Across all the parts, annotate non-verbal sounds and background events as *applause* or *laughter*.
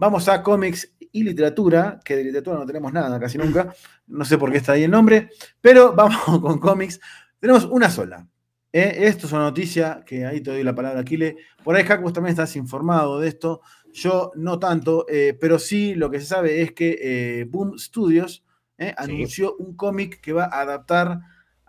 vamos a cómics y literatura, que de literatura no tenemos nada casi nunca, no sé por qué está ahí el nombre, pero *laughs* vamos con cómics. Tenemos una sola. ¿eh? Esto es una noticia que ahí te doy la palabra, Aquile. Por ahí, Jack, vos también estás informado de esto. Yo no tanto, eh, pero sí lo que se sabe es que eh, Boom Studios anunció un cómic que va a adaptar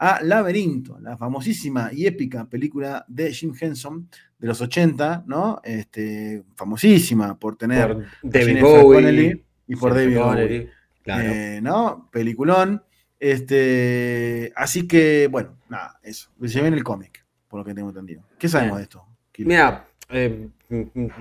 a Laberinto, la famosísima y épica película de Jim Henson de los 80, ¿no? Este, famosísima por tener por David Bowie y por David Bowie. Claro. ¿No? Peliculón. Este, así que, bueno, nada, eso. Se ve en el cómic, por lo que tengo entendido. ¿Qué sabemos de esto? Mira, eh,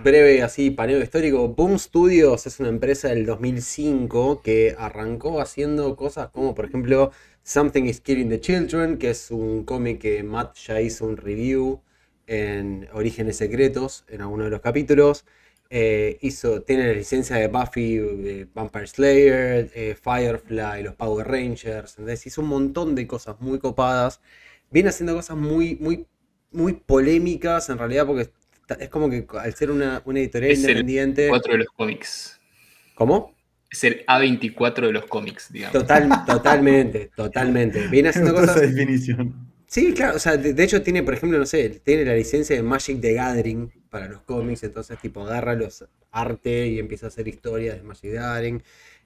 breve así paneo histórico. Boom Studios es una empresa del 2005 que arrancó haciendo cosas como, por ejemplo, Something is Killing the Children, que es un cómic que Matt ya hizo un review en Orígenes Secretos en alguno de los capítulos. Eh, hizo, tiene la licencia de Buffy, Vampire Slayer, eh, Firefly, los Power Rangers. Entonces hizo un montón de cosas muy copadas. Viene haciendo cosas muy, muy, muy polémicas en realidad, porque es como que al ser una, editorial independiente. El 4 de los cómics. ¿Cómo? Es el A24 de los cómics, digamos. Total, *laughs* totalmente, totalmente. Viene haciendo cosas. Esa definición. Sí, claro, o sea, de, hecho tiene, por ejemplo, no sé, tiene la licencia de Magic the Gathering para los cómics, entonces tipo agarra los arte y empieza a hacer historias de Magic the Gathering.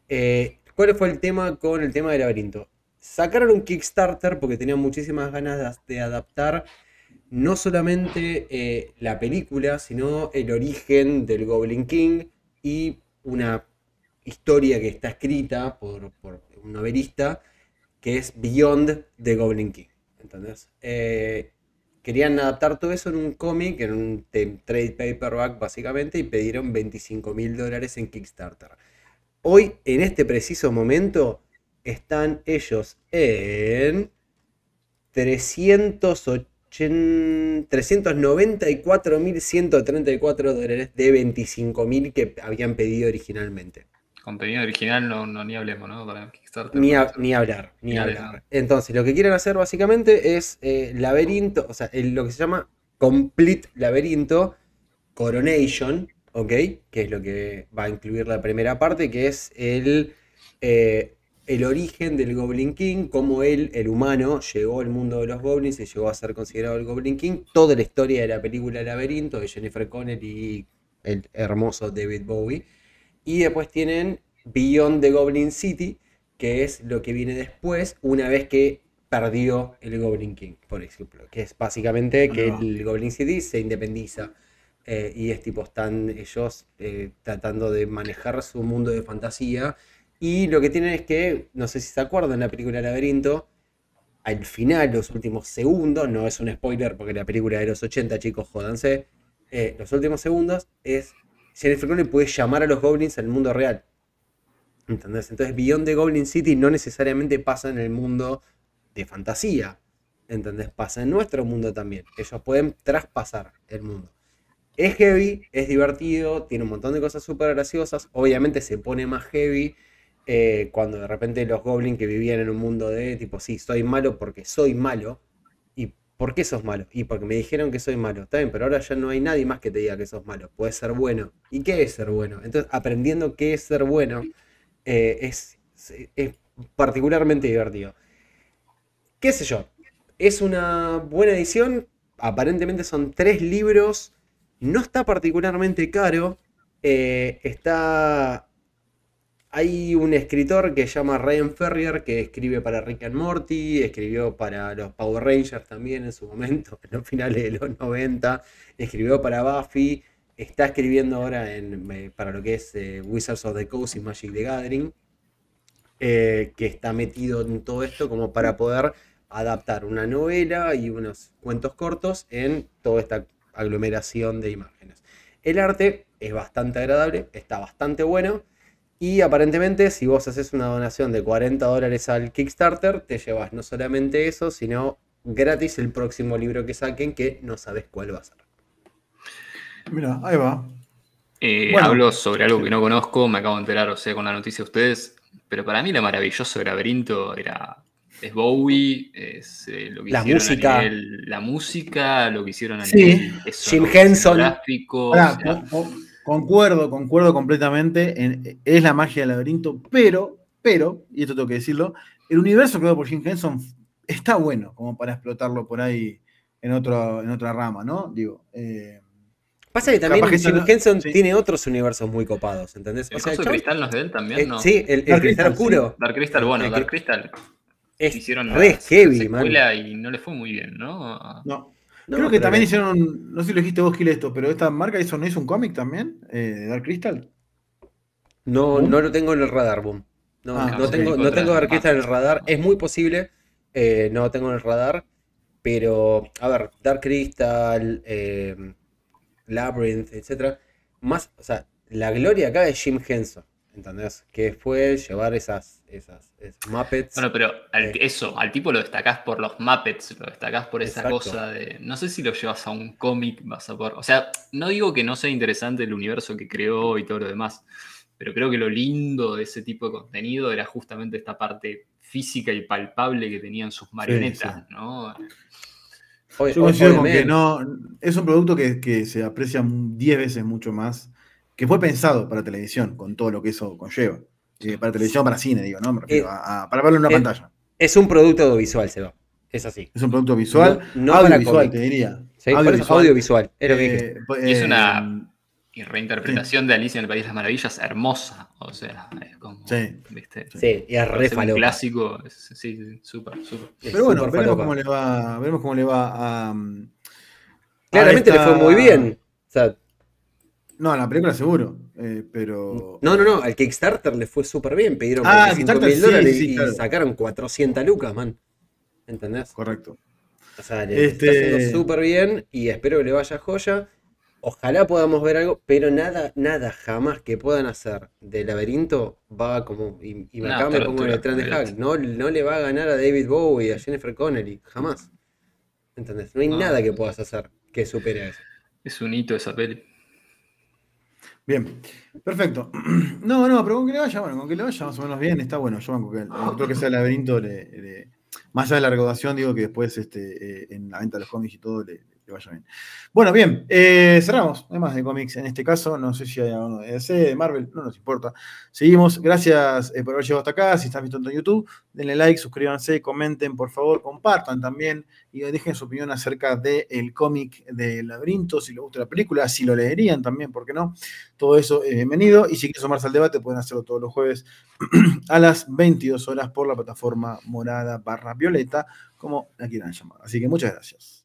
Eh, ¿Cuál fue el tema con el tema del laberinto? Sacaron un Kickstarter porque tenían muchísimas ganas de, adaptar no solamente eh, la película, sino el origen del Goblin King y una historia que está escrita por, un novelista que es Beyond the Goblin King. ¿entendés? Eh, querían adaptar todo eso en un cómic, en un trade paperback básicamente, y pidieron 25 mil dólares en Kickstarter. Hoy, en este preciso momento, están ellos en 394.134 dólares de 25.000 que habían pedido originalmente. Contenido original no, no ni hablemos, ¿no? Para Kickstarter. Ni, ni hablar, ni, hablar. Entonces, lo que quieren hacer básicamente es eh, laberinto, o sea, lo que se llama Complete Laberinto Coronation, ¿ok? Que es lo que va a incluir la primera parte, que es el, eh, el origen del Goblin King, cómo él, el humano, llegó al mundo de los goblins y llegó a ser considerado el Goblin King. Toda la historia de la película Laberinto de Jennifer Connelly y el hermoso David Bowie. Y después tienen Beyond the Goblin City, que es lo que viene después, una vez que perdió el Goblin King, por ejemplo. Que es básicamente que el Goblin City se independiza. Eh, y es tipo, están ellos eh, tratando de manejar su mundo de fantasía. Y lo que tienen es que, no sé si se acuerdan, en la película Laberinto, al final, los últimos segundos, no es un spoiler porque la película de los 80, chicos, jódanse, eh, los últimos segundos es Jennifer Connelly puede llamar a los goblins al mundo real. ¿Entendés? Entonces, Beyond the Goblin City no necesariamente pasa en el mundo de fantasía. ¿Entendés? Pasa en nuestro mundo también. Ellos pueden traspasar el mundo. Es heavy, es divertido, tiene un montón de cosas súper graciosas. Obviamente se pone más heavy eh, cuando de repente los goblins que vivían en un mundo de tipo, sí, soy malo porque soy malo. ¿Por qué sos malo? Y porque me dijeron que soy malo. Está bien, pero ahora ya no hay nadie más que te diga que sos malo. Puedes ser bueno. ¿Y qué es ser bueno? Entonces, aprendiendo qué es ser bueno eh, es, particularmente divertido. ¿Qué sé yo? Es una buena edición. Aparentemente son tres libros. No está particularmente caro. Eh, está hay un escritor que se llama Ryan Ferrier que escribe para Rick and Morty, escribió para los Power Rangers también en su momento, *laughs* en los finales de los 90, escribió para Buffy, está escribiendo ahora en, eh, para lo que es eh, Wizards of the Coast y Magic the Gathering, eh, que está metido en todo esto como para poder adaptar una novela y unos cuentos cortos en toda esta aglomeración de imágenes. El arte es bastante agradable, está bastante bueno y aparentemente, si vos haces una donación de 40 dólares al Kickstarter, te llevas no solamente eso, sino gratis el próximo libro que saquen, que no sabes cuál va a ser. Mira, ahí va. Eh, Hablo sobre algo que no conozco, me acabo de enterar, o sea, con la noticia de ustedes, pero para mí lo maravilloso del laberinto era es Bowie, es eh, lo que la música. la música, lo que hicieron a sí. Jim Henson. Gráfico, Concuerdo, concuerdo completamente. es la magia del laberinto, pero, pero, y esto tengo que decirlo, el universo creado por Jim Henson está bueno como para explotarlo por ahí en, otro, en otra rama, ¿no? Digo. Eh, Pasa que también Jim Henson tiene otros universos muy copados, ¿entendés? ¿El o sea, cristal no es de él también? Eh, ¿no? Sí, el, cristal oscuro. Dark Crystal, bueno, Dark Crystal. Es hicieron re heavy, man. Y no le fue muy bien, ¿no? No. Creo que también hicieron, no sé si lo dijiste vos, Gil, esto, pero esta marca hizo, ¿no hizo un cómic también? Eh, de Dark Crystal. No, no lo tengo en el radar, boom. No, ah, no, tengo, no tengo Dark Crystal en el radar. Es muy posible, eh, no tengo en el radar. Pero, a ver, Dark Crystal, eh, Labyrinth, etc. Más, o sea, la gloria acá es Jim Henson. ¿Entendés? Que fue llevar esas, esas, Muppets. Bueno, pero eh, eso, al tipo lo destacás por los Muppets, lo destacás por esa cosa de. No sé si lo llevas a un cómic, vas a por. O sea, no digo que no sea interesante el universo que creó y todo lo demás, pero creo que lo lindo de ese tipo de contenido era justamente esta parte física y palpable que tenían sus marionetas, ¿no? Yo considero que no. Es un producto que, que se aprecia 10 veces mucho más que fue pensado para televisión, con todo lo que eso conlleva. Eh, para televisión, para cine, digo, ¿no? Me refiero eh, a, para verlo en una eh, pantalla. Es un producto audiovisual, Seba. Es así. Es un producto visual, no, audiovisual, te diría. audiovisual. audiovisual, es lo que dije. y es una reinterpretación de Alicia en el País de las Maravillas hermosa. O sea, es como. Sí, ¿viste? sí y es re un clásico. sí, sí, súper, súper. Pero bueno, veremos cómo, le va, veremos cómo le va a. Claramente le fue muy bien. O sea, no, a la película seguro, eh, pero... No, no, no, al Kickstarter le fue súper bien, pidieron ah, mil dólares y sacaron 400 lucas, man. ¿Entendés? Correcto. O sea, le está haciendo este súper bien y espero que le vaya joya. Ojalá podamos ver algo, pero nada, nada jamás que puedan hacer de laberinto va como. Y, acá me pongo en el tren de Hack. No, no le va a ganar a David Bowie, a Jennifer Connelly, jamás. ¿Entendés? No hay nada que puedas hacer que supere a eso. Es un hito esa peli. Bien, perfecto. *clears throat* No, no, pero con que le vaya, bueno, con que le vaya más o menos bien, está bueno. Yo creo que sea el laberinto, más allá de la recaudación, digo que después este, eh, en la venta de los cómics y todo le, vaya bien. Bueno, bien, eh, cerramos. Además de cómics en este caso. No sé si hay alguno de DC, de Marvel, no nos importa. Seguimos. Gracias eh, por haber llegado hasta acá. Si estás viendo en YouTube, denle like, suscríbanse, comenten, por favor, compartan también y dejen su opinión acerca del cómic de Laberinto, si les gusta la película, si lo leerían también, ¿por qué no? Todo eso es bienvenido. Y si quieren sumarse al debate, pueden hacerlo todos los jueves *clears throat* a las 22 horas por la plataforma morada barra violeta, como la quieran llamar. Así que muchas gracias.